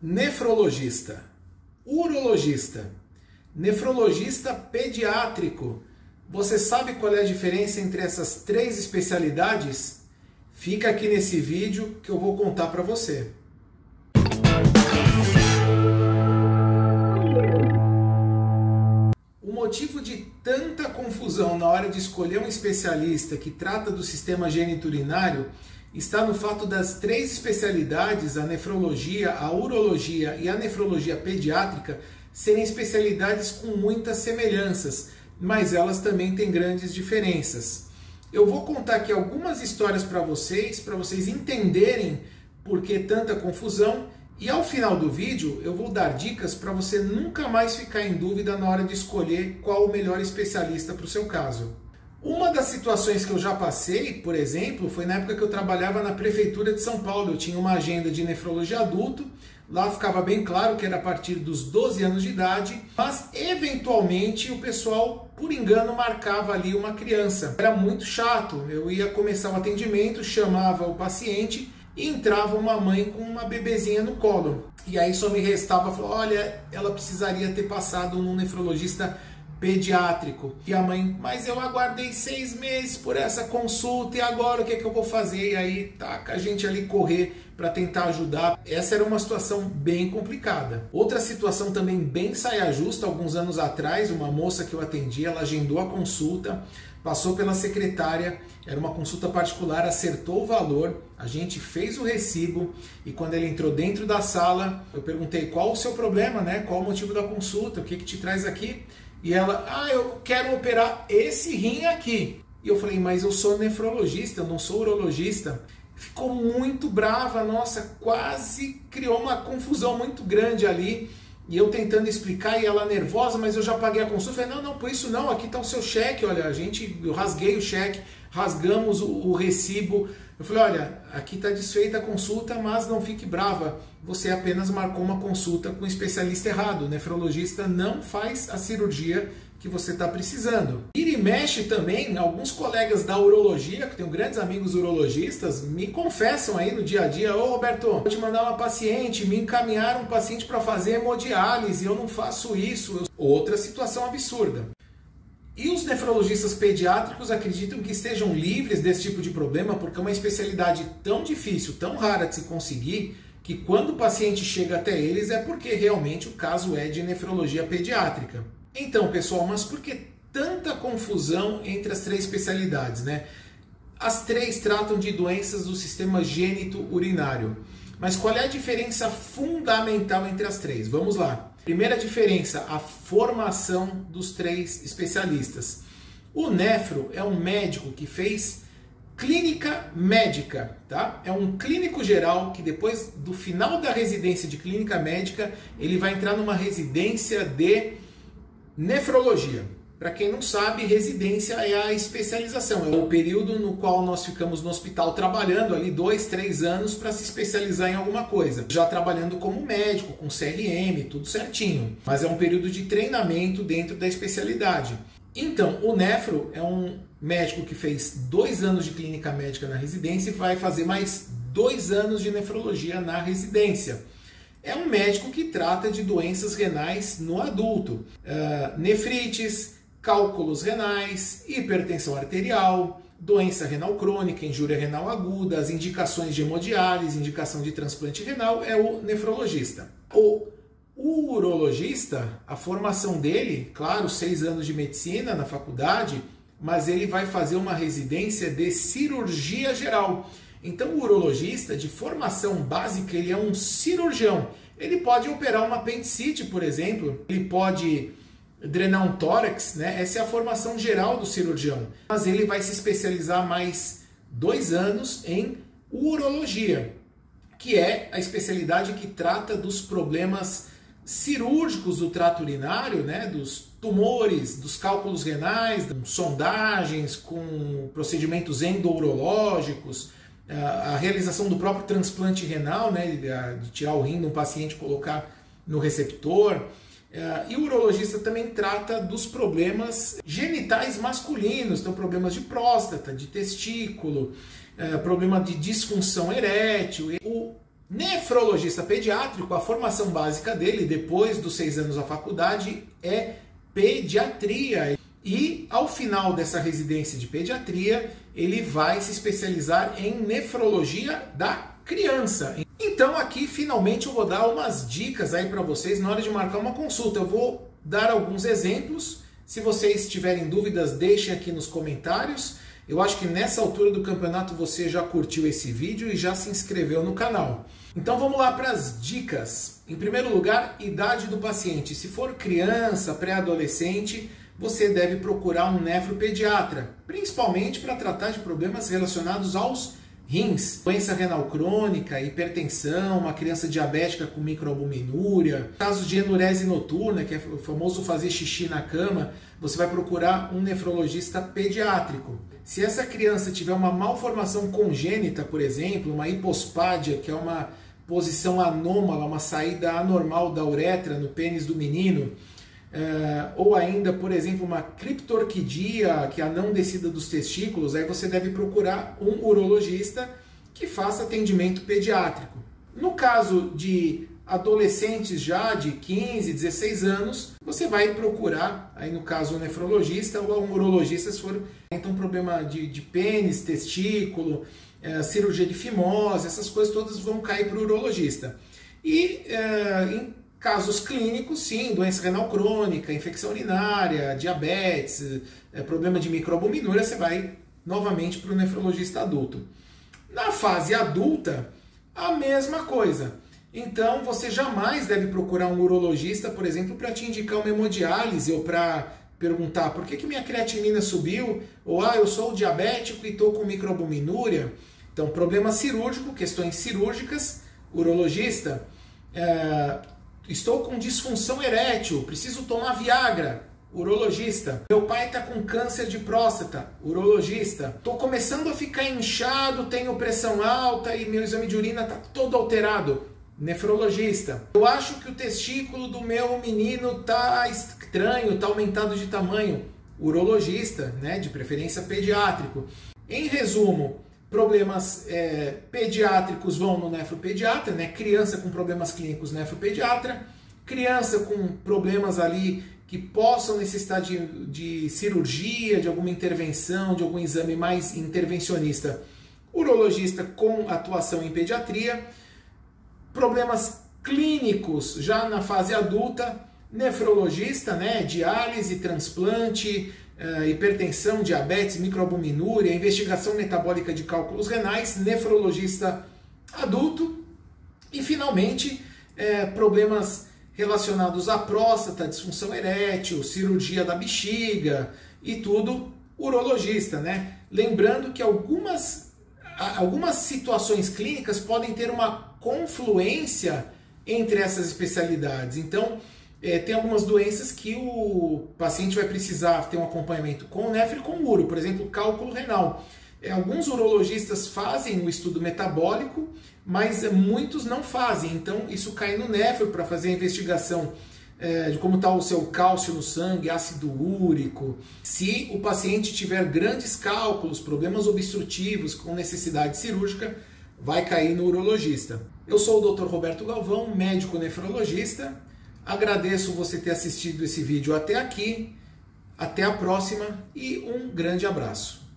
nefrologista, urologista, nefrologista pediátrico. Você sabe qual é a diferença entre essas três especialidades? Fica aqui nesse vídeo que eu vou contar para você. O motivo de tanta confusão na hora de escolher um especialista que trata do sistema geniturinário está no fato das três especialidades, a nefrologia, a urologia e a nefrologia pediátrica, serem especialidades com muitas semelhanças, mas elas também têm grandes diferenças. Eu vou contar aqui algumas histórias para vocês, para vocês entenderem por que tanta confusão, e ao final do vídeo eu vou dar dicas para você nunca mais ficar em dúvida na hora de escolher qual o melhor especialista para o seu caso. Uma das situações que eu já passei, por exemplo, foi na época que eu trabalhava na prefeitura de São Paulo. Eu tinha uma agenda de nefrologia adulto, lá ficava bem claro que era a partir dos 12 anos de idade, mas eventualmente o pessoal, por engano, marcava ali uma criança. Era muito chato. Eu ia começar o atendimento, chamava o paciente e entrava uma mãe com uma bebezinha no colo. E aí só me restava falar: olha, ela precisaria ter passado num nefrologista pediátrico. E a mãe, mas eu aguardei seis meses por essa consulta e agora o que, é que eu vou fazer? E aí taca a gente ali correr para tentar ajudar. Essa era uma situação bem complicada. Outra situação também bem saia justa, alguns anos atrás, uma moça que eu atendi, ela agendou a consulta, passou pela secretária, era uma consulta particular, acertou o valor, a gente fez o recibo e quando ele entrou dentro da sala, eu perguntei qual o seu problema, né? Qual o motivo da consulta, o que, que te traz aqui? E ela, ah, eu quero operar esse rim aqui. E eu falei, mas eu sou nefrologista, eu não sou urologista. Ficou muito brava, nossa, quase criou uma confusão muito grande ali. E eu tentando explicar e ela nervosa, mas eu já paguei a consulta. Falei, não, não, por isso não, aqui está o seu cheque, olha, a gente, eu rasguei o cheque, rasgamos o, o recibo. Eu falei, olha, aqui está desfeita a consulta, mas não fique brava. Você apenas marcou uma consulta com o especialista errado. O nefrologista não faz a cirurgia que você está precisando. E mexe também, alguns colegas da urologia, que tenho grandes amigos urologistas, me confessam aí no dia a dia, ô Roberto, vou te mandar uma paciente, me encaminharam um paciente para fazer hemodiálise, eu não faço isso. Outra situação absurda. E os nefrologistas pediátricos acreditam que estejam livres desse tipo de problema porque é uma especialidade tão difícil, tão rara de se conseguir, que quando o paciente chega até eles é porque realmente o caso é de nefrologia pediátrica. Então, pessoal, mas por que tanta confusão entre as três especialidades, né? As três tratam de doenças do sistema gênito-urinário. Mas qual é a diferença fundamental entre as três? Vamos lá. Primeira diferença, a formação dos três especialistas. O nefro é um médico que fez clínica médica, tá? É um clínico geral que depois do final da residência de clínica médica, ele vai entrar numa residência de nefrologia. Para quem não sabe, residência é a especialização, é o período no qual nós ficamos no hospital trabalhando ali dois, três anos para se especializar em alguma coisa. Já trabalhando como médico, com CRM, tudo certinho. Mas é um período de treinamento dentro da especialidade. Então, o nefro é um médico que fez dois anos de clínica médica na residência e vai fazer mais dois anos de nefrologia na residência é um médico que trata de doenças renais no adulto, uh, nefrites, cálculos renais, hipertensão arterial, doença renal crônica, injúria renal aguda, as indicações de hemodiálise, indicação de transplante renal, é o nefrologista. O urologista, a formação dele, claro, seis anos de medicina na faculdade, mas ele vai fazer uma residência de cirurgia geral. Então, o urologista, de formação básica, ele é um cirurgião. Ele pode operar uma apendicite, por exemplo, ele pode drenar um tórax, né? Essa é a formação geral do cirurgião. Mas ele vai se especializar mais dois anos em urologia, que é a especialidade que trata dos problemas cirúrgicos do trato urinário, né? Dos tumores, dos cálculos renais, sondagens, com procedimentos endourológicos, a realização do próprio transplante renal, né? De tirar o rim de um paciente e colocar no receptor. É, e o urologista também trata dos problemas genitais masculinos, então problemas de próstata, de testículo, é, problema de disfunção erétil. O Nefrologista pediátrico, a formação básica dele, depois dos seis anos da faculdade, é pediatria. E ao final dessa residência de pediatria, ele vai se especializar em nefrologia da criança. Então aqui finalmente eu vou dar umas dicas aí para vocês na hora de marcar uma consulta. Eu vou dar alguns exemplos. Se vocês tiverem dúvidas, deixem aqui nos comentários. Eu acho que nessa altura do campeonato você já curtiu esse vídeo e já se inscreveu no canal. Então vamos lá para as dicas. Em primeiro lugar, idade do paciente. Se for criança, pré-adolescente, você deve procurar um nefropediatra, principalmente para tratar de problemas relacionados aos rins, doença renal crônica, hipertensão, uma criança diabética com microalbuminúria, casos de enurese noturna, que é o famoso fazer xixi na cama, você vai procurar um nefrologista pediátrico. Se essa criança tiver uma malformação congênita, por exemplo, uma hipospádia, que é uma posição anômala, uma saída anormal da uretra no pênis do menino, é, ou ainda, por exemplo, uma criptorquidia, que é a não descida dos testículos, aí você deve procurar um urologista que faça atendimento pediátrico. No caso de adolescentes já de 15, 16 anos, você vai procurar, aí no caso, um nefrologista ou um urologista se for então problema de, de pênis, testículo, é, cirurgia de fimose, essas coisas todas vão cair para o urologista. E é, em Casos clínicos, sim, doença renal crônica, infecção urinária, diabetes, é, problema de microalbuminúria, você vai novamente para o nefrologista adulto. Na fase adulta, a mesma coisa. Então, você jamais deve procurar um urologista, por exemplo, para te indicar uma hemodiálise ou para perguntar por que, que minha creatinina subiu, ou ah, eu sou diabético e estou com microalbuminúria. Então, problema cirúrgico, questões cirúrgicas, urologista. É, Estou com disfunção erétil, preciso tomar Viagra. Urologista. Meu pai está com câncer de próstata. Urologista. Estou começando a ficar inchado, tenho pressão alta e meu exame de urina está todo alterado. Nefrologista. Eu acho que o testículo do meu menino está estranho, está aumentado de tamanho. Urologista, né? De preferência pediátrico. Em resumo, Problemas é, pediátricos vão no nefropediatra, né? Criança com problemas clínicos, nefropediatra. Criança com problemas ali que possam necessitar de, de cirurgia, de alguma intervenção, de algum exame mais intervencionista. Urologista com atuação em pediatria. Problemas clínicos já na fase adulta, nefrologista, né? Diálise, transplante, uh, hipertensão, diabetes, microalbuminúria, investigação metabólica de cálculos renais, nefrologista adulto e, finalmente, uh, problemas relacionados à próstata, disfunção erétil, cirurgia da bexiga e tudo, urologista, né? Lembrando que algumas, algumas situações clínicas podem ter uma confluência entre essas especialidades. Então, é, tem algumas doenças que o paciente vai precisar ter um acompanhamento com o nefro e com o uro, por exemplo, cálculo renal. É, alguns urologistas fazem o estudo metabólico, mas muitos não fazem, então isso cai no nefro para fazer a investigação é, de como está o seu cálcio no sangue, ácido úrico. Se o paciente tiver grandes cálculos, problemas obstrutivos com necessidade cirúrgica, vai cair no urologista. Eu sou o Dr. Roberto Galvão, médico nefrologista Agradeço você ter assistido esse vídeo até aqui. Até a próxima e um grande abraço.